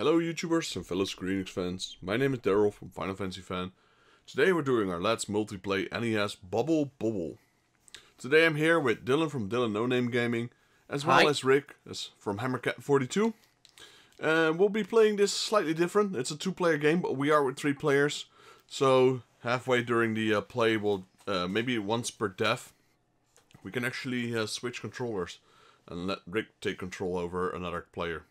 Hello YouTubers and fellow Square fans, my name is Daryl from Final Fantasy Fan. Today we're doing our Let's Multiplay NES Bubble Bobble. Today I'm here with Dylan from Dylan No Name Gaming, as well Hi. as Rick as from Hammercat42. And we'll be playing this slightly different. It's a two-player game, but we are with three players. So halfway during the uh, play, we'll uh, maybe once per death, we can actually uh, switch controllers and let Rick take control over another player.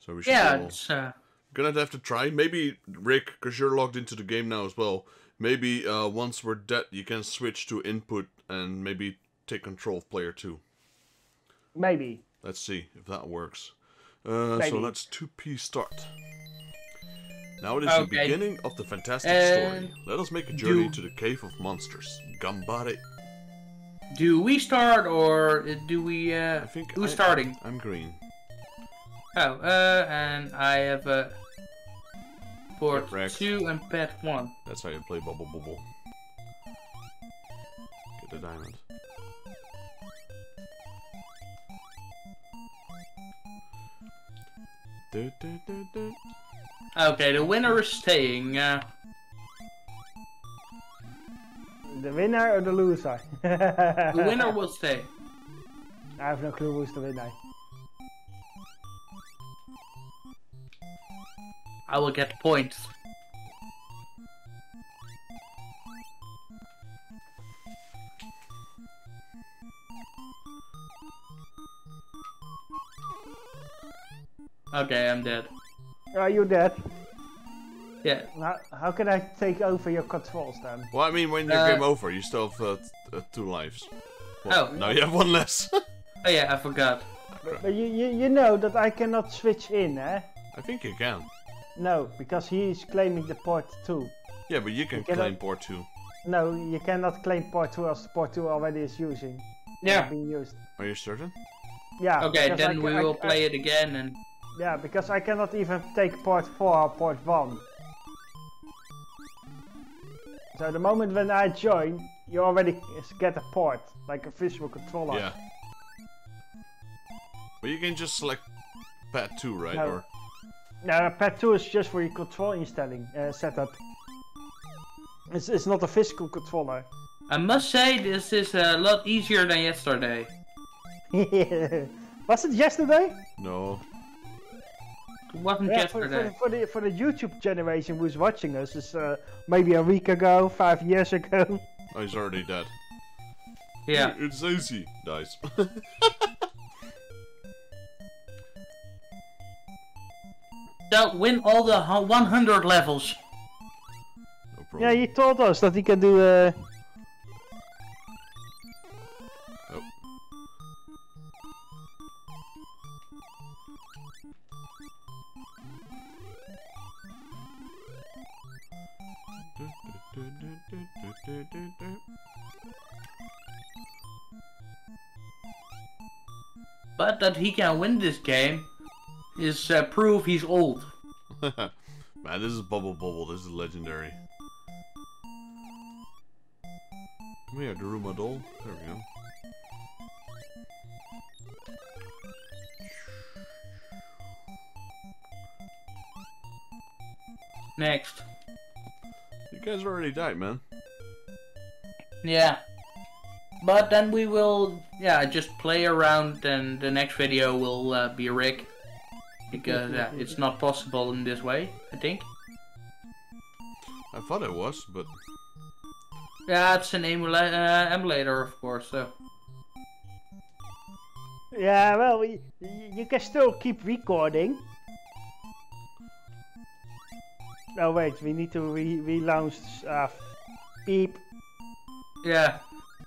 So we should Yeah, all- it's uh, gonna have to try. Maybe Rick, because you're logged into the game now as well. Maybe uh, once we're dead, you can switch to input and maybe take control of player two. Maybe. Let's see if that works. Uh, so let's 2P start. Now it is the beginning of the fantastic And story. Let us make a journey do- to the cave of monsters. Gambare. do we start or do we? Uh, I think who's I- starting? I'm green. Oh, uh, and I have uh, port Yep, two and pet one. That's how you play Bubble Bobble. Get the diamond. Du, du, du, du. Okay, the winner is staying. Uh, The winner or the loser? the winner will stay. I have no clue who's the winner. I will get points. Okay, I'm dead. Are you dead? Yeah. How, how can I take over your controls then? Well, I mean, when your Uh, game over, you still have uh, t- uh, two lives. Oh. Now you have one less. Oh yeah, I forgot. But you, you, you know that I cannot switch in, eh? I think you can. No, because he is claiming the port 2. Yeah, but you can cannot- claim port two. No, you cannot claim port 2 as port 2 already is using. Yeah. Being used. Are you certain? Yeah. Okay, because I then we I- will I- play it again and Yeah, because I cannot even take port 4 or port 1. So the moment when I join, you already get a port, like a visual controller. Yeah. But you can just select pad two, right? No. Or No, pad 2 is just for your control installing uh, setup. It's, it's not a physical controller. I must say this is a lot easier than yesterday. Was it yesterday? no? It wasn't Yeah, for, for, yesterday. the, for, the, for the YouTube generation who's watching us, it's uh, maybe a week ago, five years ago. Oh, he's already dead. Yeah. It's easy. Dies. So win all the 100 levels. no Yeah, he told us that he can do. Uh... Oh. But that he can win this game is uh, proof he's old. Man, this is Bubble Bobble. This is legendary. Come here, Daruma doll. There we go. Next. You guys already died, man. Yeah. But then we will, yeah, just play around and the next video will uh, be Rick. Because uh, it's not possible in this way, I think. I thought it was, but Yeah, it's an emula- uh, emulator, of course, so. Yeah, well, y- you can still keep recording. Oh wait, we need to re relaunch. Uh, beep. Yeah,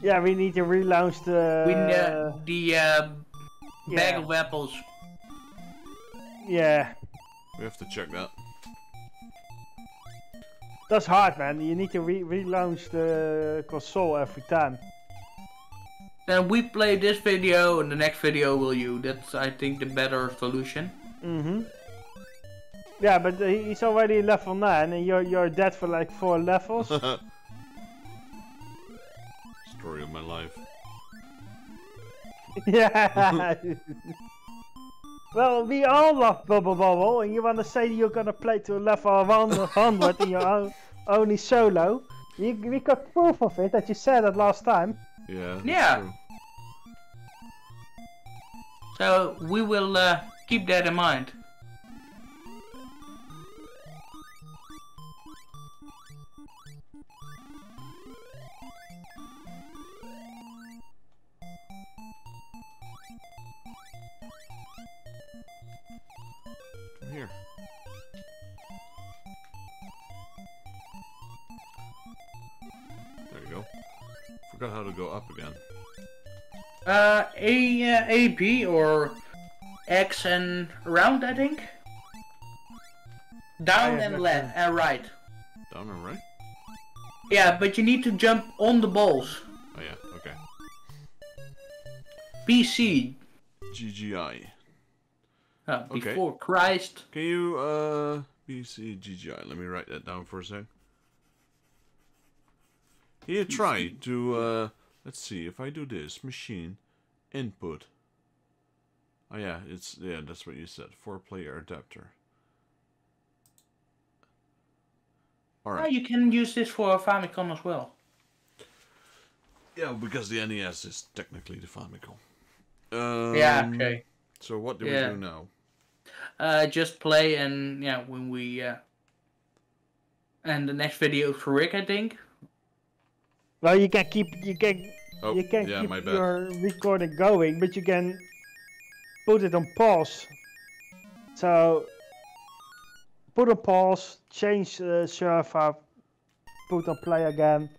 Yeah, we need to relaunch the. we uh, the uh, bag yeah. of apples. Yeah, we have to check that. that's hard, man. You need to re relaunch the console every time. Then we play this video and the next video will you. That's, I think, the better solution. Mm-hmm. Yeah, but he's already level nine, and you're you're dead for like four levels. Story of my life. yeah. Well, we all love Bubble Bobble, and you want to say you're gonna play to a level 100 in your own only solo. We, we got proof of it that you said it last time. Yeah. Yeah. true. So we will uh, keep that in mind. Forgot how to go up again. Uh, A, uh, A, B, or X and round, I think. Down and left and right. Down and right? Yeah, but you need to jump on the balls. Oh yeah, okay. BC. GGI. Uh, Okay. before Christ. Can you, uh, BC GGI? Let me write that down for a sec. Here, try to, uh, let's see, if I do this, machine, input. Oh yeah, it's, yeah, that's what you said, four player adapter. Oh, Alright, you can use this for a Famicom as well. yeah, because the NES is technically the Famicom. Um, yeah, okay. So what do Yeah. we do now? Uh, just play and yeah, when we uh, and the next video for Rick, I think. Well, you can keep you can Oh, you can yeah, keep my bad. your recording going, but you can put it on pause. So put on pause, change the server, put on play again.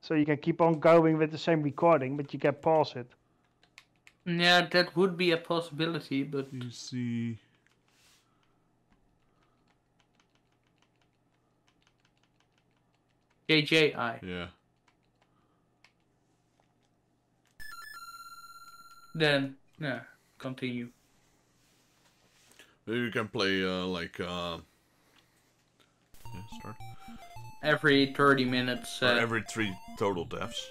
So you can keep on going with the same recording, but you can pause it. Yeah, that would be a possibility, but You see, JJI. yeah. Then yeah, continue. Maybe you can play, uh, like, uh... Yeah, start. Every 30 minutes. Uh, every three total deaths.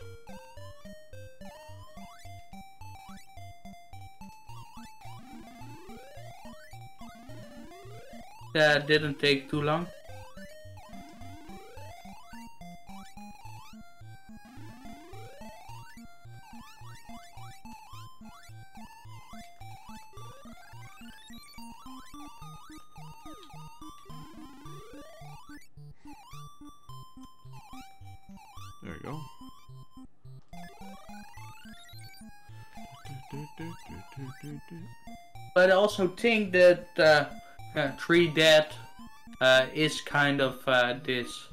that didn't take too long. Also think that uh, uh, Tree Dead uh, is kind of uh, this.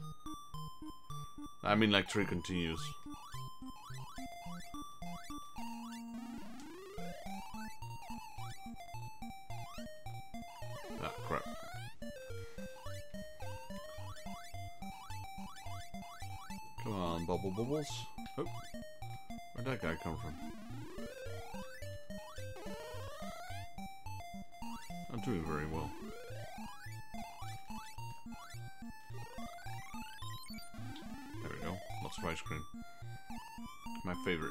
I mean, like, three continues. Ah, crap. Come on, bubble bubbles. Oh, where'd that guy come from? Not doing very well. There we go. Lots of ice cream. My favorite.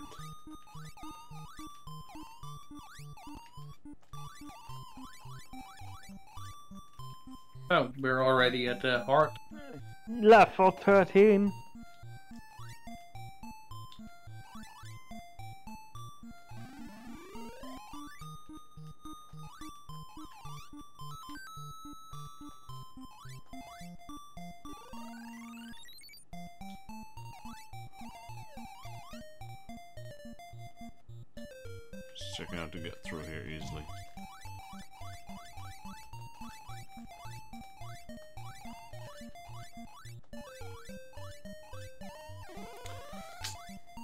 Oh, we're already at uh, the heart. Level 13.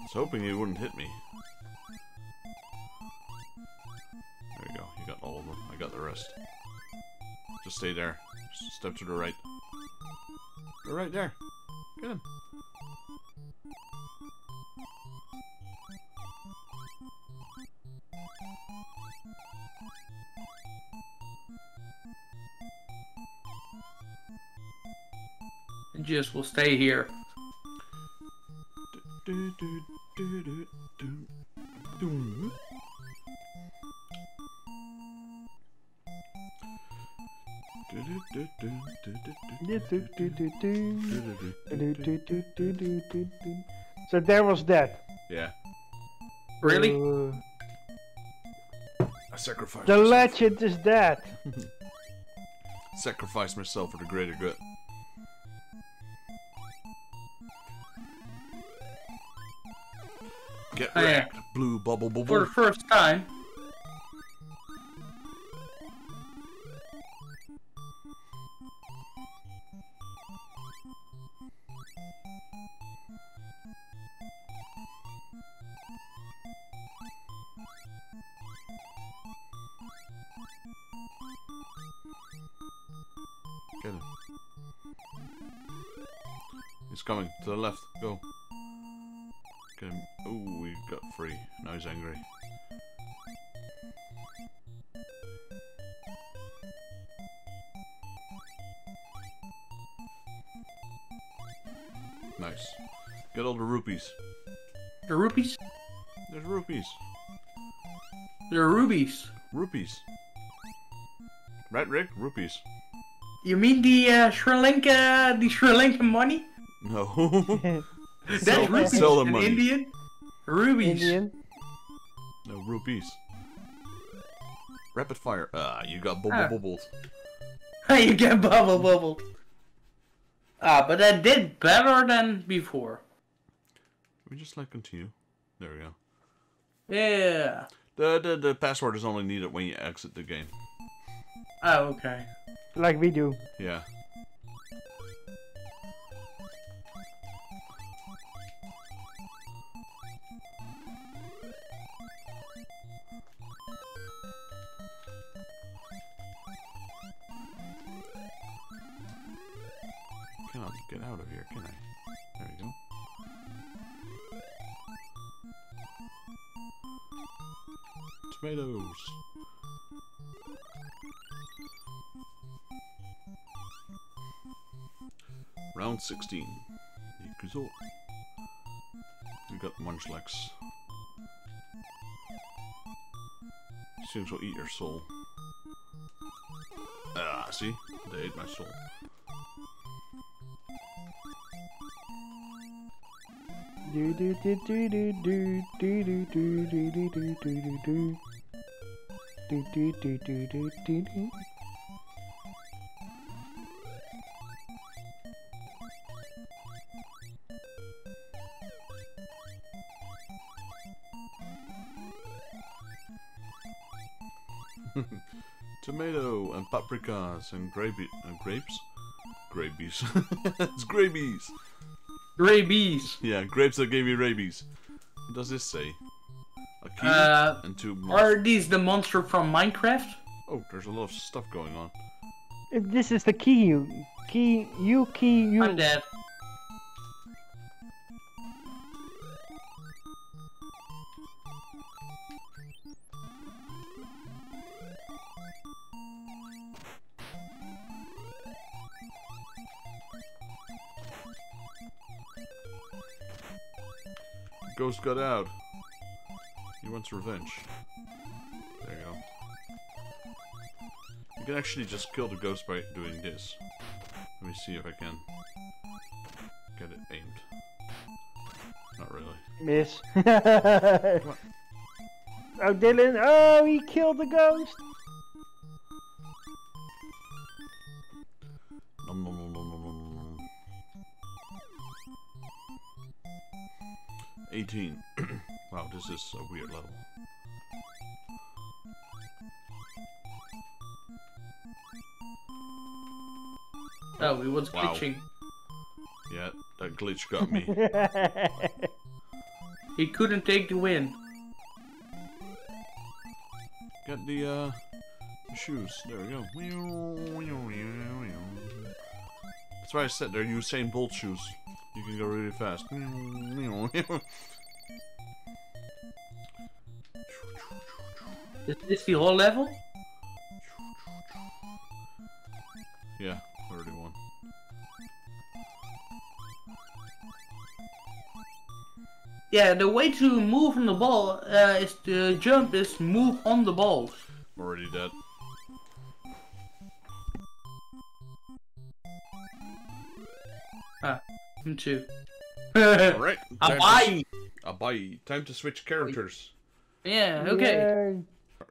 Was hoping he wouldn't hit me. There you go. You got all of them. I got the rest. Just stay there. Just step to the right. They're right there. Get him. Just will stay here. So there was that. Yeah, Really? Uh, I sacrificed. the legend is dead. Sacrifice myself for the greater good. Get Oh, yeah. wrecked, blue bubble bubble. For the first time. Get. He's coming to the left. Go. Get him. Oh, we got free. Now he's angry. Rupees. The rupees? There's rupees. The rubies. Rupees. Right, Rick? Rupees. You mean the uh, Sri Lanka, the Sri Lankan money? No. That's Sell- rupees sell the in money. Indian. Rubies. Indian. no, rupees. Rapid fire. Ah, you got bubble Ah. bubbled. you get bubble bubble. Ah, but I did better than before. We just like continue. There we go. Yeah. The, the the password is only needed when you exit the game. Oh, okay. Like we do. Yeah. Tomatoes. Round 16. Ikuzo. We got Munchlax. These things will eat your soul. Ah, see? They ate my soul. Do do do do do do do do do do do do do do do. Do do do do do do. Tomato and paprikas and grape uh, grapes? Grabies. it's grabies. Rabies. Yeah, grapes that gave you rabies. What does this say? A key Uh, and two Are these the monster from Minecraft? Oh, there's a lot of stuff going on. This is the key you. Key you key you. I'm dead. Ghost got out. Wants revenge. There you go. You can actually just kill the ghost by doing this. Let me see if I can get it aimed. Not really. Miss. oh, Dylan. Oh, he killed the ghost. Nom, nom, nom, nom, nom, nom, nom. 18. wow, this is a weird level. Oh, it was Wow. glitching. Yeah, that glitch got me. He couldn't take the win. Got the uh shoes. There we go. That's why I said they're Usain Bolt shoes. You can go really fast. Is this the whole level? yeah, already won. Yeah, the way to move on the ball uh, is to jump is move on the balls. I'm already dead. Ah, Me too. Alright. time to- Bye. Bye. Time to switch characters. Yeah. Okay. Yay.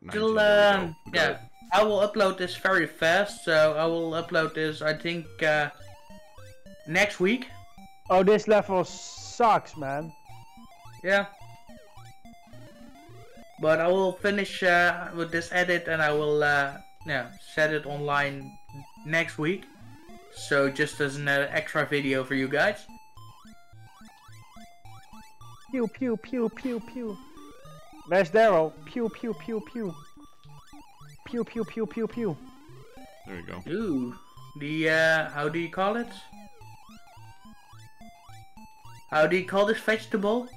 19, Till, um, go. We got yeah. I will upload this very fast. So I will upload this. I think uh, next week. Oh, this level sucks, man. Yeah. But I will finish uh, with this edit and I will uh, yeah set it online next week. So just as an uh, extra video for you guys. Pew pew pew pew pew. Where's Daryl? Pew pew pew pew. Pew pew pew pew pew. There you go. Ooh, the uh, how do you call it? How do you call this vegetable?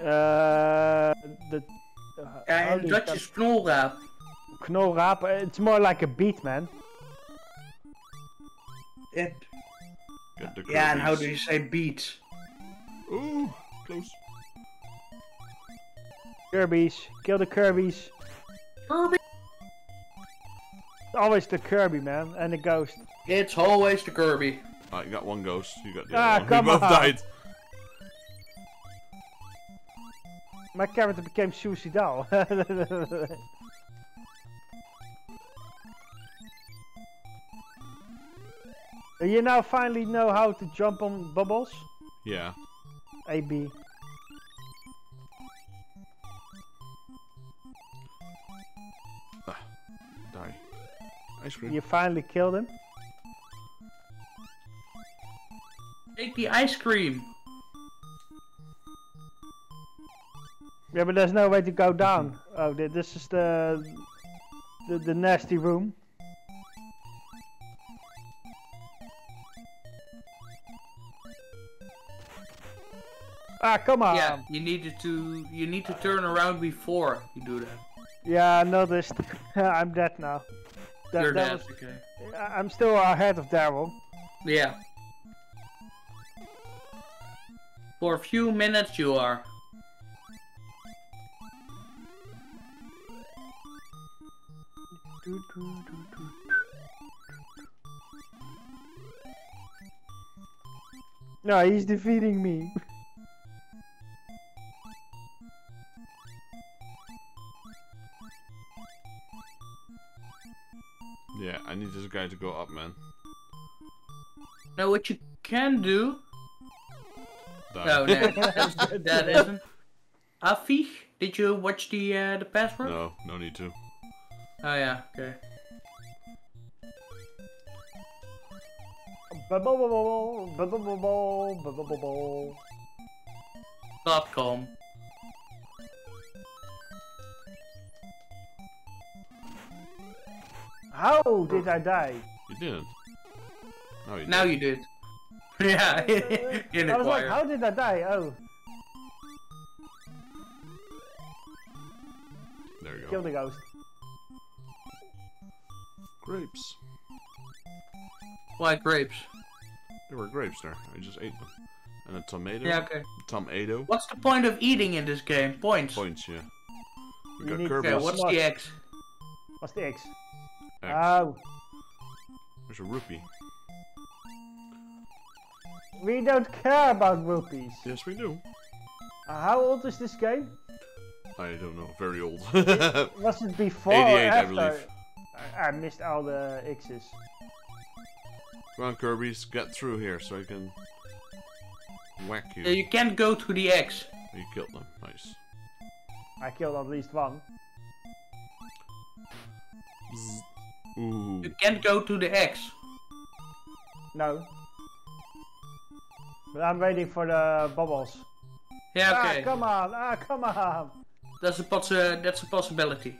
Uh, the. Uh, Uh, in Dutch is knolraap. Knolraap. uh, It's more like a beat, man. It, yeah, and how do you say beet? Ooh, close. Kirby's. Kill the Kirby's. Kirby. It's always the Kirby, man, and the ghost. It's always the Kirby. Ah, you got one ghost. You got the Ah, other one. come we both on. died. My character became suicidal. you now finally know how to jump on bubbles? Yeah. A B. cream. You finally killed him. Take the ice cream. Yeah, but there's no way to go down. Oh, this is the the, the nasty room. Ah, come on. Yeah, you needed to you need to turn around before you do that. Yeah, I noticed. I'm dead now. That, You're that dead. was- Okay. I'm still ahead of Daryl. Yeah. For a few minutes you are. No, he's defeating me. Yeah, I need this guy to go up, man. Now what you can do Die. No, no, that's, that isn't. Afi, did you watch the uh, the password? No, no need to. Oh yeah, okay. Dot com. How did I die? You didn't. No, you Now did. you did. yeah, in I the was like, how did I die? Oh, There you go. kill the ghost. Grapes. Why grapes. There were grapes there. I just ate them. And a tomato. Yeah, okay. Tomato. What's the point of eating in this game? Points. Points, yeah. We You got need- Kirby's. Okay, what's the X? What's the X? X. Oh, There's a rupee. we don't care about rupees. Yes, we do. Uh, how old is this game? I don't know. Very old. Was it before 88, or I believe. I, I missed all the X's. Come on, Kirby's. Get through here so I can whack you. Yeah, you can't go to the X. You killed them. Nice. I killed at least one. Bzz. Ooh. You can't go to the X. No. But I'm waiting for the bubbles. Yeah, okay. Ah, come on! Ah, come on! That's a possi- that's a possibility.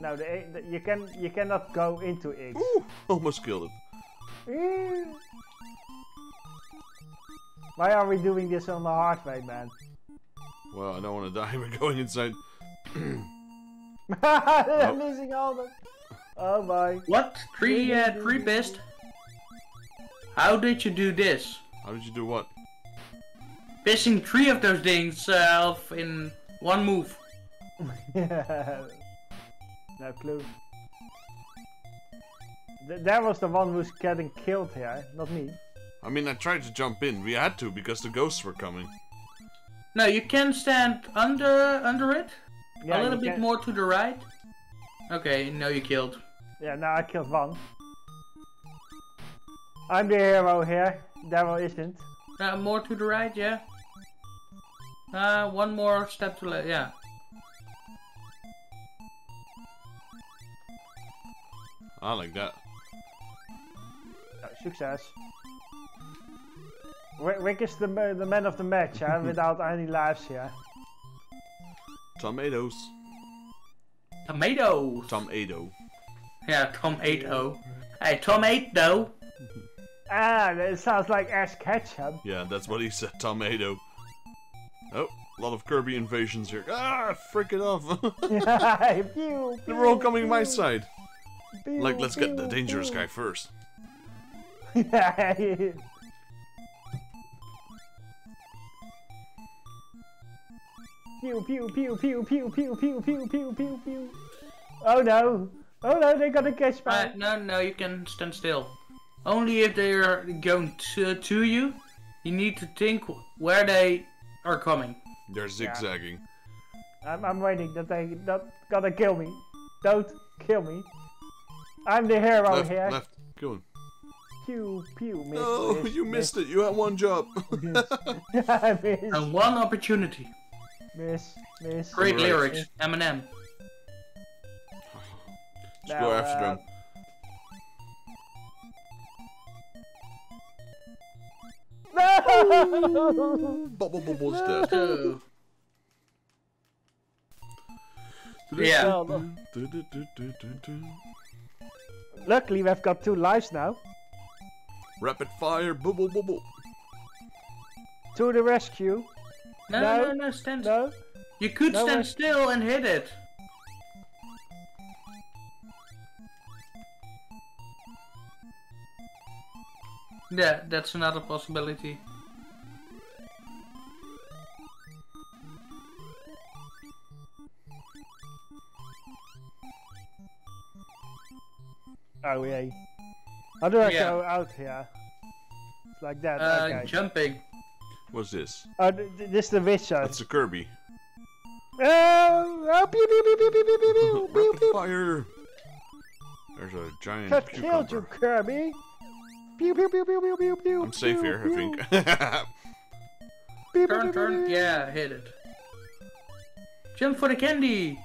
No, the, the, you can you cannot go into X. Ooh. Almost killed it. Eh. Why are we doing this on the hard way, man? Well, I don't want to die We're going inside. I'm losing all the. Oh my! What? Three uh, three best? How did you do this? How did you do what? Pissing three of those things uh, off in one move. no clue. Th that was the one who's getting killed here, not me. I mean, I tried to jump in. We had to because the ghosts were coming. No, you can stand under under it. Yeah, a little bit can- more to the right. Okay, no, you killed. Yeah, now I killed one. I'm the hero here. Devil isn't. Uh, more to the right, yeah. Uh, one more step to left, yeah. I like that. Oh, success. Rick Rick is the the man of the match, huh? without any lives here. Tomatoes. Tomatoes. Tomato. Yeah, tomato. Hey, tomato. Ah, that sounds like Ash Ketchum. Yeah, that's what he said. Tomato. Oh, a lot of Kirby invasions here. Ah, frick it off. Pew, They're all pew, coming my side. pew, Like, let's get the dangerous pew. guy first. Pew pew pew pew pew pew pew pew pew pew pew. Oh no! Oh no! They got a catch Uh, no, no, you can stand still. Only if they are going to, to you, you need to think where they are coming. They're zigzagging. I'm, I'm waiting that they not gonna kill me. Don't kill me. I'm the hero left, here. left. Go on. Pew pew. Miss, No, miss, you missed it. You had one job. miss, miss, And one opportunity. miss, miss. Great Right. lyrics, Eminem. Just go Now, after uh, them. No! Bubble Bubble's dead. Yeah. Well, Luckily, we've got two lives now. Rapid fire, bubble bubble. To the rescue. No, No, no, no, stand. No? You could No, stand I- still and hit it. Yeah, that's another possibility. Oh, yeah. How do I Yeah. go out here? It's like that, Uh, okay. jumping. What's this? Oh, th- th- this is the wizard. That's a Kirby. Oh, oh, pew, pew, pew, pew, pew, pew, pew, pew, pew, Rapid pew. fire. There's a giant Got killed, you cucumber. Kirby. Pew, pew, pew, pew, pew, pew, pew. I'm safe pew, here, I think. Pew, pew, Turn, pew, turn. pew. Yeah, hit it. Jump for the candy.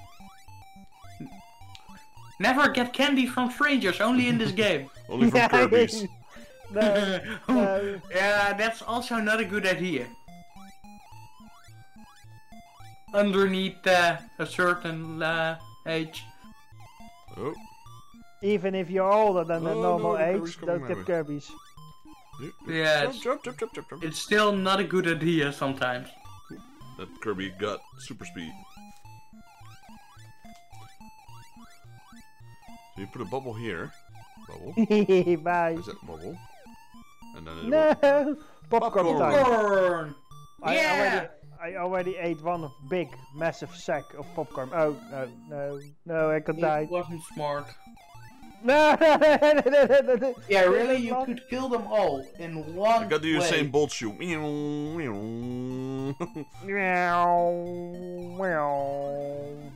Never get candy from strangers, only in this game. Only from Yeah, Kirby's. no, no. yeah, that's also not a good idea. Underneath uh, a certain uh, age. Oh, Even if you're older than the Oh, normal no, the age, don't get way. Kirby's. Yeah, it's, jump, jump, jump, jump, jump. it's still not a good idea sometimes. That Kirby got super speed. So you put a bubble here. Bubble. Bye. Is that bubble? And then it No! Popcorn, Popcorn. time. Popcorn! I Yeah! already, I already ate one big, massive sack of popcorn. Oh, no, no, no, I could die. It wasn't smart. Yeah, really, you could kill them all in one I got the way. Usain Bolt shoe. Meow, meow. Meow, meow.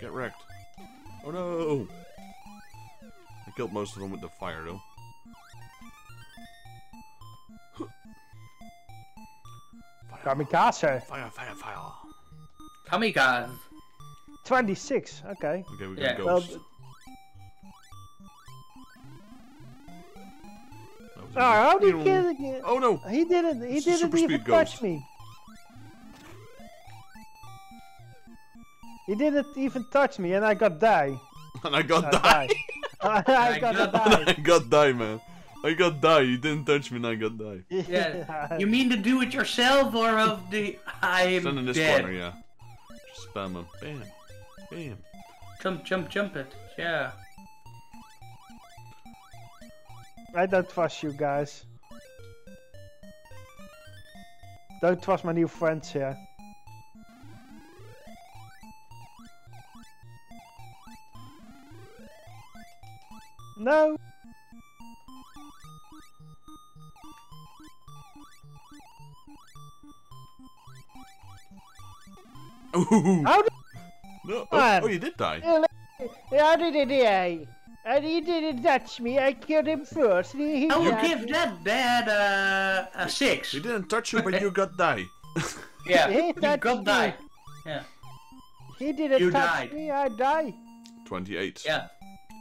Get wrecked. Oh no! I killed most of them with the fire though. Kamikaze. Fire, fire, fire. Kamikaze. 26, okay. Okay, we got Yeah. Well, ghost. That oh, how did he easy. kill again? Oh no! He didn't, he It's a didn't super even speed touch ghost. me. He didn't even touch me and I got die. And I got I die. died. I I got got die. I got die, man. I got die. You didn't touch me and I got die. Yeah. You mean to do it yourself or of the I am Stand in this dead? corner, yeah. Just spam him. Bam. Bam. Jump, jump, jump it. Yeah. I don't trust you guys. Don't trust my new friends here. No! Ooh. How no. Oh, oh, you did die. How did it die? And he didn't touch me. I killed him first. He, he I will give that dad uh, a six. He didn't touch you, but you got die. Yeah, He you got me. die. Yeah, He didn't You touch died. me. I die. 28. yeah.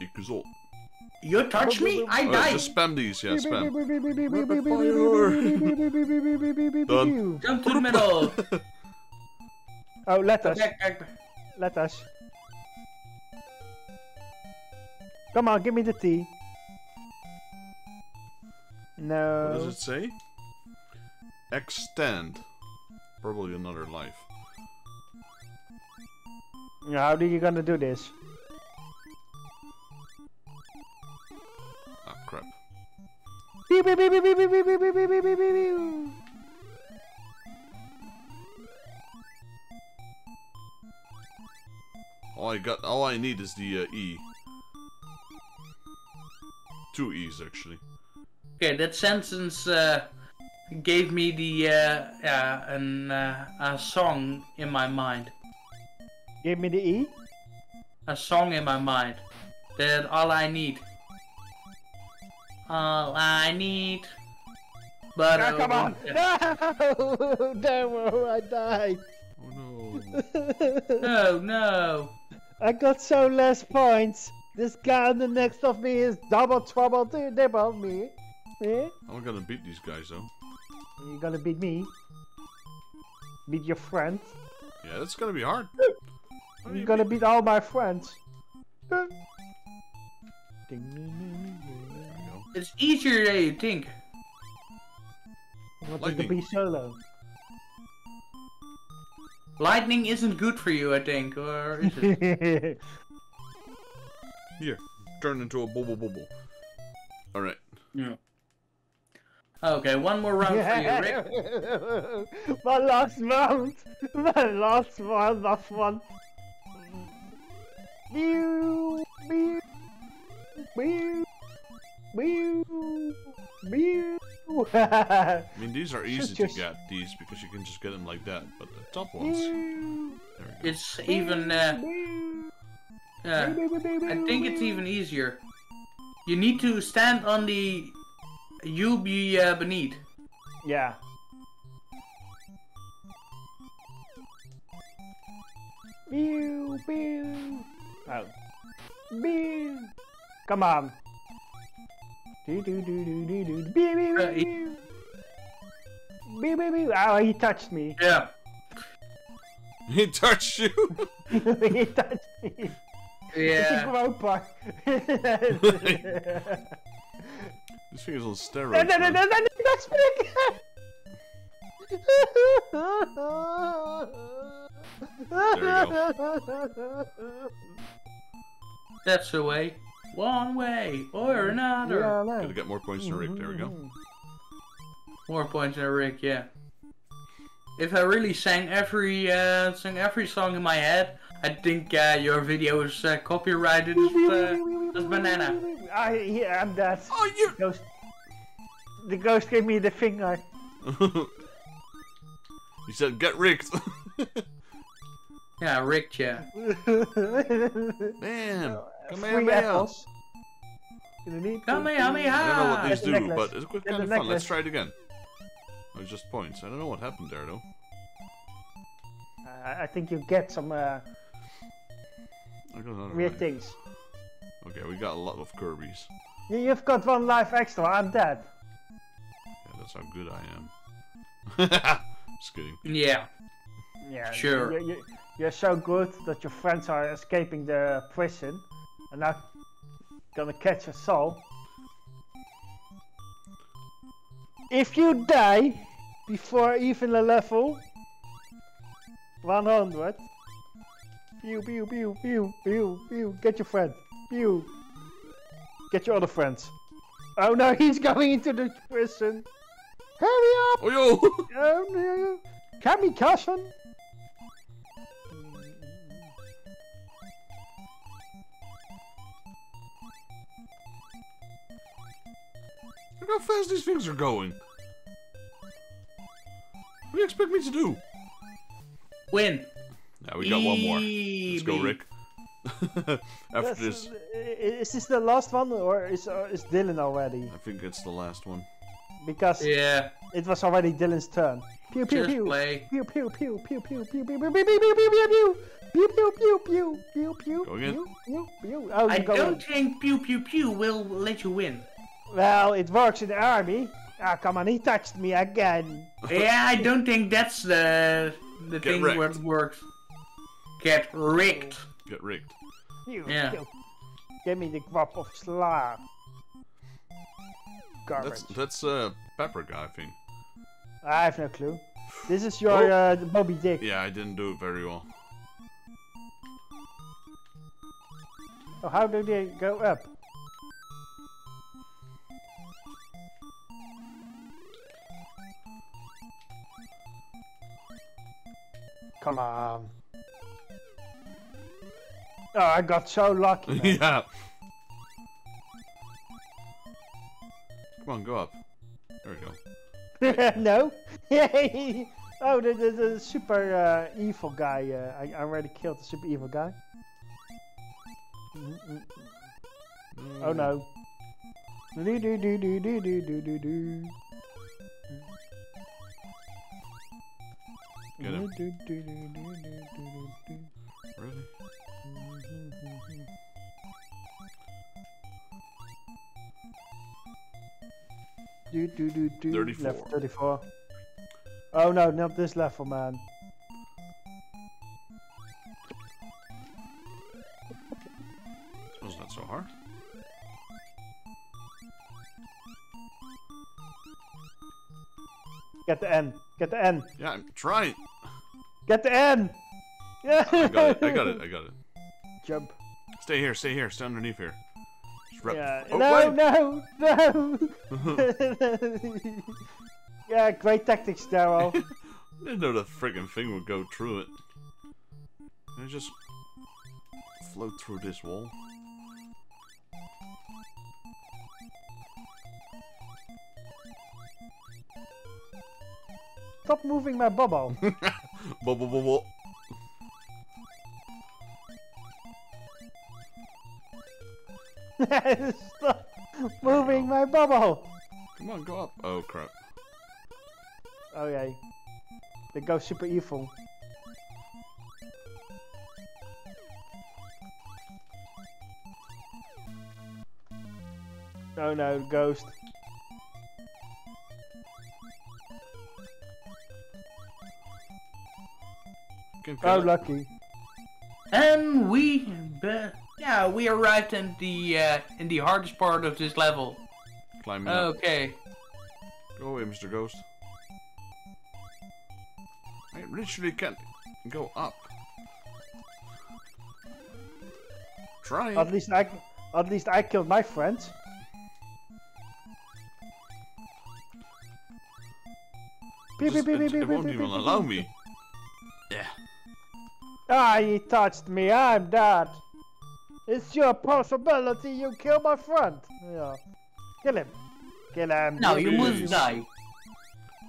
Equals all. You touch me, I Oh, die. just spam these, yeah, spam. Done. Jump to the middle. Oh, let us. back, back, back. Let us. Come on, give me the tea. What No. does it say? Extend. Probably another life. How are you gonna do this? Ah, crap. Beep, beep, beep, All I got, all I need is the uh, E. Two E's actually. Okay, that sentence uh, gave me the uh, yeah, an, uh, a song in my mind. Give me the E. A song in my mind. That all I need. All I need. But Ah, come on! uh, No! No, I died. Oh no. No, no. I got so less points. This guy on the next of me is double trouble to double me. Eh? I'm gonna beat these guys though. You're gonna beat me? Beat your friend? Yeah, that's gonna be hard. How do You you gonna beat- beat all my friends? There you go. It's easier than you think. I wanted to be solo. Lightning isn't good for you, I think, or is it? Here, turn into a bubble bubble. All right. yeah. Okay, one more round for you, Rick. my last round! My last one, last one. Mew, mew, mew, mew, mew. I mean, these are easy to get these because you can just get them like that. But the top ones, there we go. It's even, uh, mew, uh, I think it's even easier. You need to stand on the you be uh, beneath. Yeah. Mew, mew. Oh. Mew. Come on. Beep beep beep. Beep beep beep. Oh, he touched me. Yeah. He touched you. he touched me. Yeah. Grootpak. this thing's on steroids. No, no, no, no, that's big. there you go. That's the way. One way or another. Yeah, no. Gotta get more points than Rick. There we go. More points than Rick, yeah. If I really sang every uh, sang every song in my head, I think uh, your video is uh, copyrighted as, uh, as banana. I, yeah, I'm dead. Oh, you. Ghost. The ghost gave me the finger. you said, "Get rigged." Yeah, Rick, yeah. Man, come here, man. apples. You need Come here, come here. I don't know what these Get do, necklace. but it's quite Get kind the of fun. Let's try it again. It's just points. I don't know what happened there though. Uh, I think you get some uh, I got another weird life. things. Okay, we got a lot of Kirby's. You, you've got one life extra. I'm dead. Yeah, that's how good I am. just kidding. Yeah. Yeah. Sure. You, you, you're so good that your friends are escaping the prison, and now gonna catch your soul. If you die before even a level 100, pew pew pew pew pew pew, get your friend, pew, get your other friends. Oh no, he's going into the prison. Hurry up! Oh yo! Oh no! Kamikaze! How fast these things are going. What do you expect me to do? Win. Now we got one more. Let's go, Rick. After That's- this, Is this the last one, or is uh, is Dylan already? I think it's the last one. Because Yeah. it was already Dylan's turn. Pew pew Just pew. play. Pew pew pew pew pew pew pew pew pew pew pew pew pew pew pew pew pew pew pew Go again. pew pew pew. Oh, I you go don't in. think pew pew pew will let you win. Well, it works in the army. Ah, come on, he touched me again. yeah, I don't think that's the the Get thing wrecked. where it works. Get rigged. Get rigged. Pew, Yeah. pew. Give me the crop of slaw. Garbage. That's that's uh Pepper guy, I think. I have no clue. This is your Oh. uh, Moby Dick. Yeah, I didn't do it very well. Oh, how do they go up? Come on. Oh, I got so lucky. yeah. Come on, go up. There we go. no? Yay! oh, the, the, the super uh, evil guy. Uh, I, I already killed the super evil guy. Mm, mm, mm. Oh no. Do do do do do do do do Get him. Do, do, do, do, do, do, do, Really? do. Do, do, do, do. 34. Level 34. Oh no, not this level, man. Wasn't that so hard? Get the N. Get the N. Yeah, I'm trying. Get the N. Yeah. I got it. I got it. I got it. Jump. Stay here. Stay here. Stay underneath here. Yeah. Oh, no, no, no. yeah, great tactics, Daryl. Didn't know the friggin' thing would go through it. Can I just float through this wall? Stop moving my bubble. Bubble bubble. Stop moving my bubble. Come on, go up. Oh crap. Oh, okay. They go super evil. Oh no, ghost. Can Oh, kill it. lucky. And we, be- yeah, we arrived in the uh, in the hardest part of this level. Climbing up. Okay. Go away, Mr. Ghost. I literally can't go up. Try. At least I, at least I killed my friends. Beep, beep, beep, it, beep, it beep, won't beep, even beep, allow beep. me. Yeah. Ah, he touched me. I'm dead. It's your possibility you kill my friend. Yeah. Kill him. Kill him. Now you must die.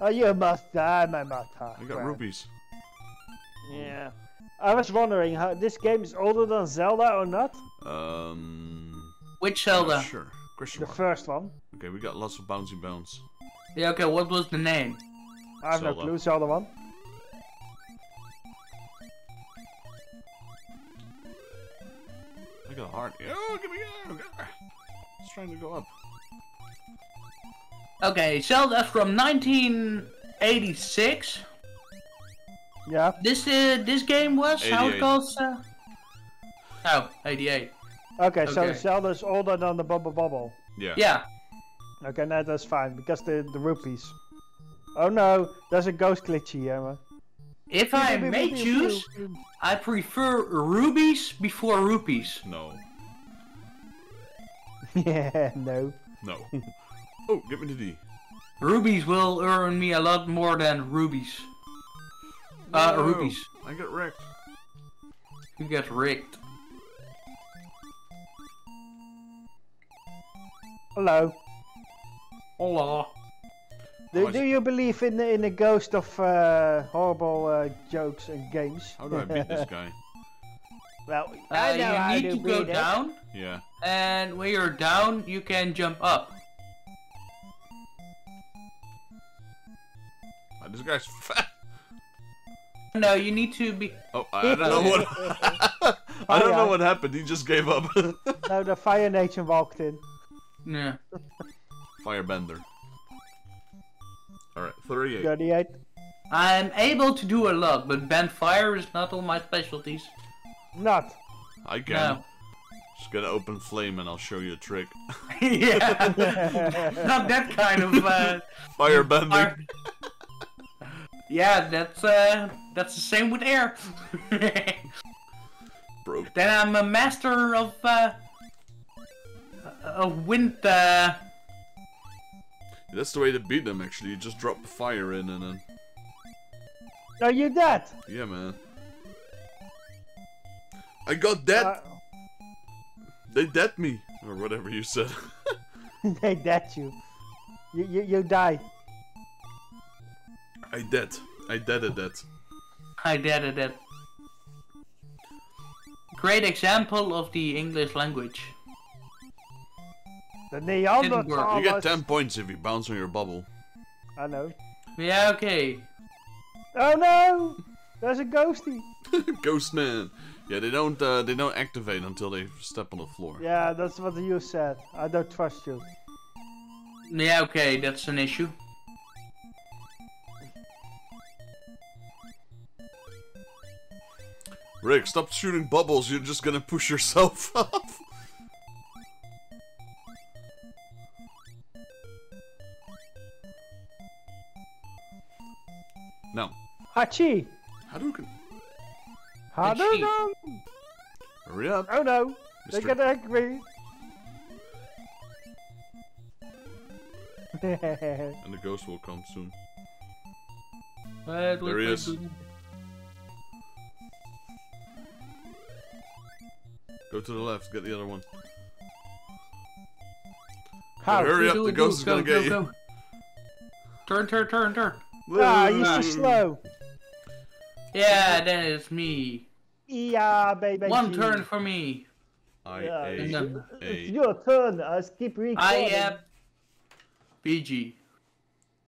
Oh, you must die, my mother. I got rubies. Yeah. I was wondering how this game is older than Zelda or not. Um. Which not Zelda? Sure. Question The mark. first one. Okay, we got lots of bouncy bounce. Yeah. Okay. What was the name? I have Zelda. no clue. Zelda one. I heart. Oh, give me oh, God. It's trying to go up. Okay, Zelda from 1986. Yeah. This uh, this game was how it 88. calls? Uh... Oh, 88. Okay, so Okay. Zelda is older than the Bubble Bobble. Yeah. Yeah. Okay, now that's fine because the the rupees. Oh no, there's a ghost glitchy here. Man. If I may choose, I prefer rubies before rupees. No. yeah, no. No. oh, get me the D. Rubies will earn me a lot more than rubies. Uh, No, rupees. I got wrecked. You get wrecked. Hello. Hola. Do, Oh, do you believe in the, in the ghost of uh, horrible uh, jokes and games? How do I beat this guy? well, Uh, I know how you need to go beat it. down, Yeah. and when you're down, you can jump up. Ah, this guy's fat. No, you need to be. Oh, I don't know what. I don't know yeah. what happened. He just gave up. No, the Fire Nation walked in. Yeah. Firebender. All right, 38. 38. I'm able to do a lot, but bend fire is not all my specialties. Not. I can. No. Just gonna open flame and I'll show you a trick. yeah. not that kind of. Uh, Firebending. fire. yeah, that's uh, that's the same with air. Bro. then I'm a master of uh, of wind. Uh, That's the way to beat them, actually. You just drop the fire in and then. Are you dead? Yeah, man. I got dead. Uh, They dead me. Or whatever you said. they dead you. You, you. you die. I dead. I deaded that. I did it. That. Great example of the English language. The Didn't work. Neanderthals. You get 10 points if you bounce on your bubble. I know. Yeah, okay. Oh no! There's a ghosty. Ghost man. Yeah, they don't uh, they don't activate until they step on the floor. Yeah, that's what you said. I don't trust you. Yeah, okay, that's an issue. Rick, stop shooting bubbles. You're just gonna push yourself off. No. Hachi! Hadouken. Hadouken! Hurry up. Oh no! They Mr. get angry. And the ghost will come soon. Wait, There he is. wait. Go to the left, get the other one. How? Hurry up, the it, ghost is gonna it, get go, you. go, go. Turn, turn, turn, turn. Ah, you're so slow. Yeah, that is me. Yeah, baby. One turn for me. I Yeah, A it's, No. it's your turn. I keep recording. I am PG.